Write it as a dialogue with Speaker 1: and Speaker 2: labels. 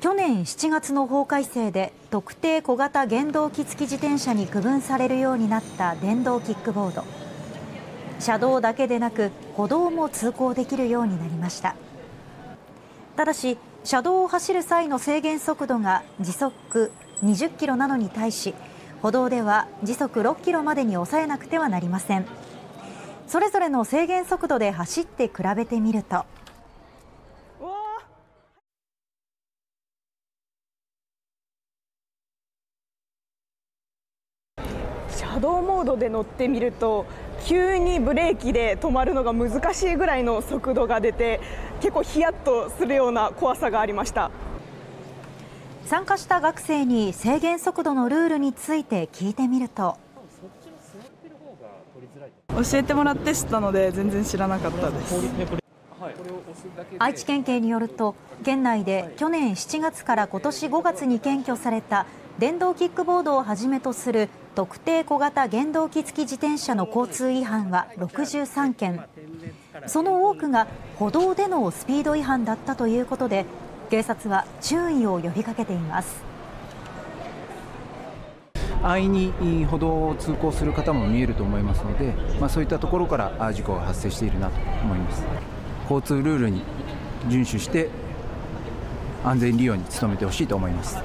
Speaker 1: 去年7月の法改正で特定小型原動機付き自転車に区分されるようになった電動キックボード。車道だけでなく歩道も通行できるようになりました。ただし車道を走る際の制限速度が時速20キロなのに対し歩道では時速6キロまでに抑えなくてはなりません。それぞれの制限速度で走って比べてみると。
Speaker 2: 車道モードで乗ってみると急にブレーキで止まるのが難しいぐらいの速度が出て結構ヒヤッとするような怖さがありました。
Speaker 1: 参加した学生に制限速度のルールについて聞いてみると。
Speaker 2: 教えてもらって知ったので全然知らなかったです。
Speaker 1: 愛知県警によると県内で去年7月から今年5月に検挙された電動キックボードをはじめとする特定小型原動機付き自転車の交通違反は63件。その多くが歩道でのスピード違反だったということで警察は注意を呼びかけています。
Speaker 3: 安易に歩道を通行する方も見えると思いますので、まあ、そういったところから事故が発生しているなと思います。交通ルールに遵守して安全利用に努めてほしいと思います。